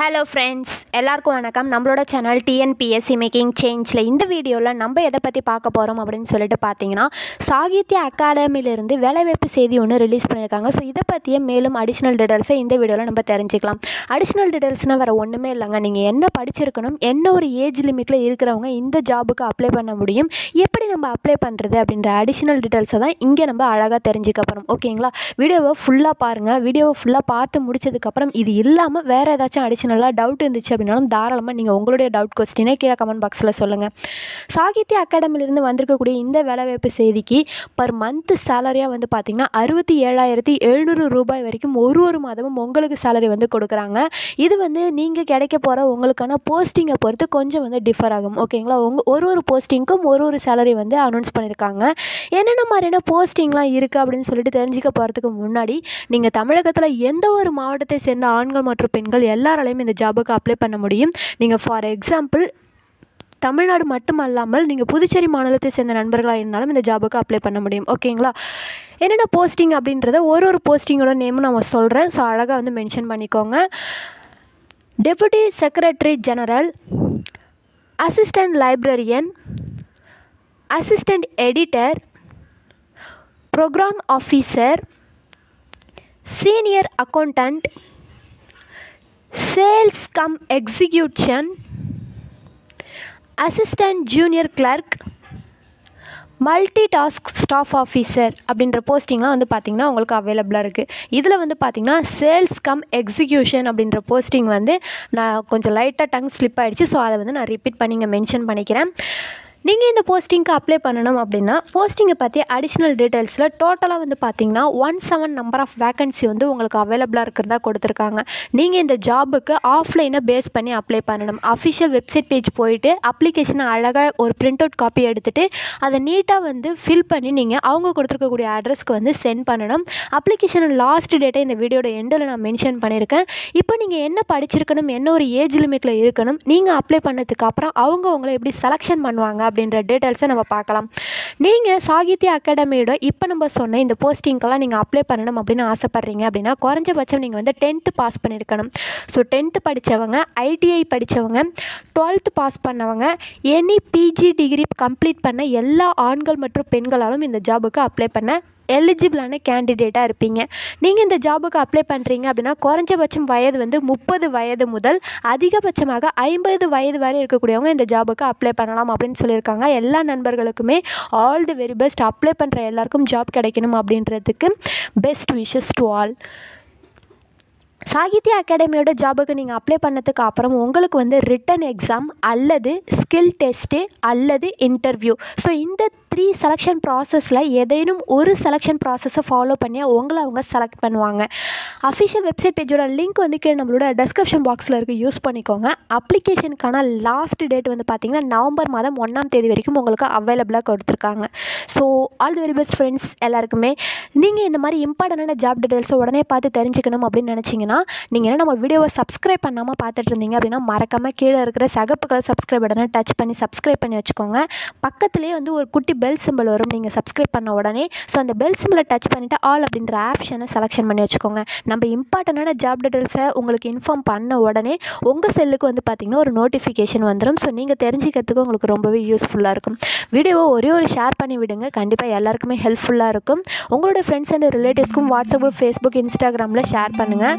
Hello friends எல்லாருக்கும் வணக்கம். நம்மளோட சேனல் டிஎன்பிஎஸ்சி மேக்கிங் சேஞ்சில் இந்த வீடியோவில் நம்ம எதை பற்றி பார்க்க போகிறோம் அப்படின்னு சொல்லிட்டு பார்த்தீங்கன்னா சாகித்ய அகாடமியிலிருந்து வேலைவாய்ப்பு செய்தி ஒன்று ரிலீஸ் பண்ணியிருக்காங்க ஸோ இதை பற்றியே மேலும் அடிஷ்னல் டீட்டெயில்ஸை இந்த வீடியோவில் நம்ம தெரிஞ்சுக்கலாம். அடிஷ்னல் டீட்டெயில்ஸ்னால் வேறு ஒன்றுமே இல்லைங்க. நீங்கள் என்ன படிச்சிருக்கணும் என்ன ஒரு ஏஜ் லிமிட்டில் இருக்கிறவங்க இந்த ஜாபுக்கு அப்ளை பண்ண முடியும் எப்படி நம்ம அப்ளை பண்ணுறது அப்படின்ற அடிஷ்னல் டீட்டெயில்ஸை தான் இங்கே நம்ம அழகாக தெரிஞ்சுக்க போகிறோம் ஓகேங்களா வீடியோவை ஃபுல்லாக பாருங்கள் வீடியோவை ஃபுல்லாக பார்த்து முடிச்சதுக்கப்புறம் இது இல்லாமல் வேறு ஏதாச்சும் அடிஷ்னல் அடிஷ்னலாக டவுட் இருந்துச்சு அப்படின்னாலும் தாராளமாக நீங்கள் உங்களுடைய டவுட் கொஸ்டினை கீழே கமெண்ட் பாக்ஸில் சொல்லுங்கள் சாகித்ய அகாடமிலிருந்து வந்திருக்கக்கூடிய இந்த வேலைவாய்ப்பு செய்திக்கு பர் மந்த் சேலரியாக வந்து பார்த்திங்கன்னா அறுபத்தி ஏழாயிரத்தி எழுநூறு ரூபாய் வரைக்கும் ஒரு ஒரு மாதமும் உங்களுக்கு சேலரி வந்து கொடுக்குறாங்க. இது வந்து நீங்கள் கிடைக்க போகிற உங்களுக்கான போஸ்டிங்கை பொறுத்து கொஞ்சம் வந்து டிஃபர் ஆகும். ஓகேங்களா உங்கள் ஒரு ஒரு போஸ்டிங்க்கும் ஒரு ஒரு சேலரி வந்து அனௌன்ஸ் பண்ணியிருக்காங்க என்னென்ன மாதிரியான போஸ்டிங்லாம் இருக்குது அப்படின்னு சொல்லிட்டு தெரிஞ்சுக்க போகிறதுக்கு முன்னாடி நீங்கள் தமிழகத்தில் எந்த ஒரு மாவட்டத்தை சேர்ந்த ஆண்கள் மற்றும் பெண்கள் எல்லாராலையும் இந்த ஜாபுக்கு அப்ளை பண்ண முடியும். நீங்கள் ஃபார் எக்ஸாம்பிள் தமிழ்நாடு மட்டுமல்லாமல் நீங்கள் புதுச்சேரி மாநிலத்தை சேர்ந்த நண்பர்களாக இருந்தாலும் இந்த ஜாபுக்கு அப்ளை பண்ண முடியும். ஓகேங்களா என்னென்ன போஸ்டிங் அப்படின்றத ஒரு ஒரு போஸ்டிங்கோட நேமும் நான் சொல்கிறேன் ஸோ அழகாக வந்து மென்ஷன் பண்ணிக்கோங்க. Deputy secretary general assistant librarian assistant editor programme officer senior accountant sales cum execution assistant junior clerk multi task staff officer அப்படின்ற போஸ்டிங்லாம் வந்து பார்த்திங்கன்னா உங்களுக்கு அவைலபிளாக இருக்குது இதில் வந்து பார்த்திங்கன்னா சேல்ஸ் கம் எக்ஸிக்யூஷன் அப்படின்ற போஸ்டிங் வந்து நான் கொஞ்சம் லைட்டாக டங் ஸ்லிப் ஆகிடுச்சு ஸோ அதை வந்து நான் ரிப்பீட் பண்ணி இங்கே மென்ஷன் பண்ணிக்கிறேன். நீங்கள் இந்த போஸ்டிங்க்கு அப்ளை பண்ணணும் அப்படின்னா போஸ்டிங்கை பற்றி அடிஷ்னல் டீட்டெயில்ஸில் டோட்டலாக வந்து பார்த்தீங்கன்னா one seven number of vacancy வந்து உங்களுக்கு அவைலபிளாக இருக்கிறதா கொடுத்துருக்காங்க. நீங்கள் இந்த ஜாபுக்கு ஆஃப்லைனை பேஸ் பண்ணி அப்ளை பண்ணணும். அஃபிஷியல் வெப்சைட் பேஜ் போயிட்டு அப்ளிகேஷனை அழகாக ஒரு பிரிண்ட் அவுட் காப்பி எடுத்துகிட்டு அதை நீட்டாக வந்து ஃபில் பண்ணி நீங்கள் அவங்க கொடுத்துருக்கக்கூடிய அட்ரஸ்க்கு வந்து சென்ட் பண்ணணும். அப்ளிகேஷன் லாஸ்ட் டேட்டை இந்த வீடியோட எண்டில் நான் மென்ஷன் பண்ணியிருக்கேன் இப்போ நீங்கள் என்ன படிச்சிருக்கணும் என்ன ஒரு ஏஜ் லிமிட்டில் இருக்கணும் நீங்கள் அப்ளை பண்ணதுக்கு அப்புறம் அவங்க உங்களை எப்படி செலெக்ஷன் பண்ணுவாங்க அப்படின்ற டீட்டெயில்ஸை நம்ம பார்க்கலாம். நீங்கள் சாகித்ய அகாடமியோட இப்போ நம்ம சொன்ன இந்த போஸ்டிங்க்கெல்லாம் நீங்கள் அப்ளை பண்ணணும் அப்படின்னு ஆசைப்பட்றீங்க அப்படின்னா குறைஞ்சபட்சம் நீங்கள் வந்து டென்த்து பாஸ் பண்ணியிருக்கணும் ஸோ டென்த்து படித்தவங்க ஐடிஐ படித்தவங்க டுவெல்த்து பாஸ் பண்ணவங்க எனி பிஜி டிகிரி கம்ப்ளீட் பண்ண எல்லா ஆண்கள் மற்றும் பெண்களாலும் இந்த ஜாபுக்கு அப்ளை பண்ண எலிஜிபிளான கேண்டிடேட்டாக இருப்பீங்க. நீங்கள் இந்த ஜாபுக்கு அப்ளை பண்ணுறீங்க அப்படின்னா குறைஞ்சபட்சம் வயது வந்து முப்பது வயது முதல் அதிகபட்சமாக ஐம்பது வயது வரை இருக்கக்கூடியவங்க இந்த ஜாபுக்கு அப்ளை பண்ணலாம் அப்படின்னு சொல்லியிருக்காங்க. எல்லா நண்பர்களுக்குமே all the very best apply பண்ணுற எல்லாருக்கும் ஜாப் கிடைக்கணும் அப்படின்றதுக்கு best wishes to all Sahitya அகாடமியோட ஜாபுக்கு நீங்கள் அப்ளை பண்ணதுக்கு அப்புறம் உங்களுக்கு வந்து ரிட்டன் எக்ஸாம் அல்லது ஸ்கில் டெஸ்ட்டு அல்லது இன்டர்வியூ ஸோ இந்த த்ரீ செலெக்ஷன் ப்ராசஸில் ஏதேனும் ஒரு செலெக்ஷன் ப்ராசஸை ஃபாலோ பண்ணி அவங்கள அவங்க செலக்ட் பண்ணுவாங்க. அஃபிஷியல் வெப்சைட் பேஜோட லிங்க் வந்து கீழே நம்மளோட டெஸ்கிரிப்ஷன் பாக்ஸில் இருக்குது யூஸ் பண்ணிக்கோங்க. அப்ளிகேஷனுக்கான லாஸ்ட் டேட் வந்து பார்த்திங்கன்னா நவம்பர் மாதம் ஒன்றாம் தேதி வரைக்கும் உங்களுக்கு அவைலபிளாக கொடுத்துருக்காங்க. So all the very best friends எல்லாருக்குமே. நீங்கள் இந்த மாதிரி இம்பார்ட்டண்டான ஜாப் டீட்டெயில்ஸை உடனே பார்த்து தெரிஞ்சுக்கணும் அப்படின்னு நினச்சிங்கன்னா நீங்கள் என்ன நம்ம வீடியோவை சப்ஸ்கிரைப் பண்ணாமல் பார்த்துட்டு இருந்தீங்க அப்படின்னா மறக்காமல் கீழே இருக்கிற சகப்பு கலர் சப்ஸ்கிரைப் பட்டனை டச் பண்ணி சப்ஸ்கிரைப் பண்ணி வச்சுக்கோங்க. பக்கத்துலேயே வந்து ஒரு குட்டி பெல் சிம்பிள் வரும் நீங்கள் சப்ஸ்கிரைப் பண்ண உடனே ஸோ அந்த பெல் சிம்பிளை டச் பண்ணிவிட்டு ஆல் அப்படின்ற ஆப்ஷனை செலெக்ஷன் பண்ணி வச்சுக்கோங்க. நம்ம இம்பார்ட்டண்டான ஜாப் டீட்டெயில்ஸை உங்களுக்கு இன்ஃபார்ம் பண்ண உடனே உங்கள் செல்லுக்கு வந்து பார்த்திங்கன்னா ஒரு நோட்டிஃபிகேஷன் வந்துடும் ஸோ நீங்கள் தெரிஞ்சுக்கிறதுக்கு உங்களுக்கு ரொம்பவே யூஸ்ஃபுல்லாக இருக்கும். வீடியோவை ஒரே ஒரு ஷேர் பண்ணி விடுங்க. கண்டிப்பாக எல்லாருக்குமே ஹெல்ப்ஃபுல்லாக இருக்கும். உங்களோட ஃப்ரெண்ட்ஸ் அண்ட் ரிலேட்டிவ்ஸ்க்கும் வாட்ஸ்அப் ஃபேஸ்புக் இன்ஸ்டாகிராமில் ஷேர் பண்ணுங்கள்